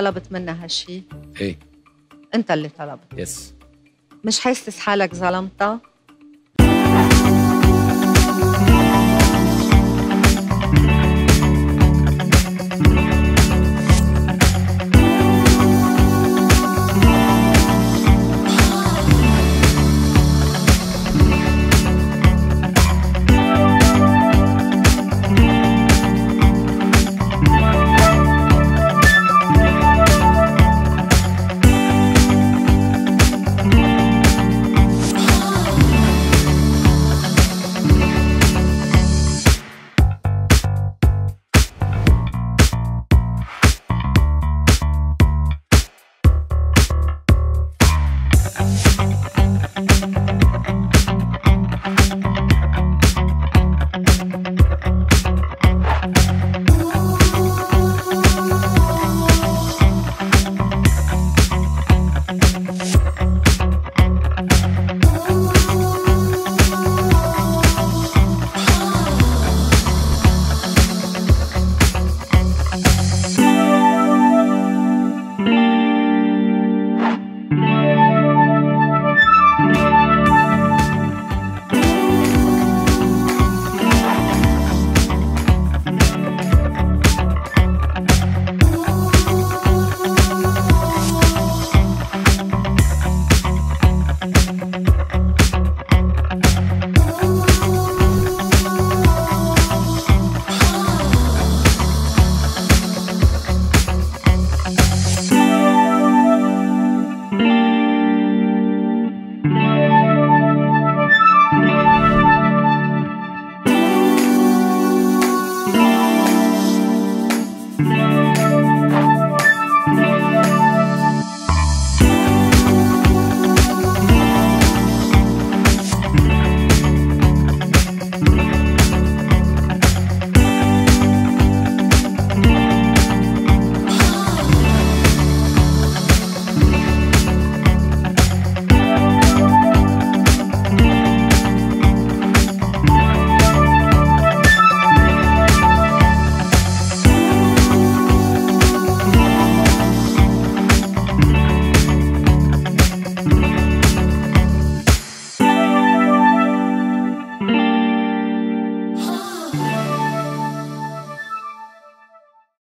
طلبت منها هالشي؟ إيه. أنت اللي طلبت. يس مش حاسس حالك ظلمتها؟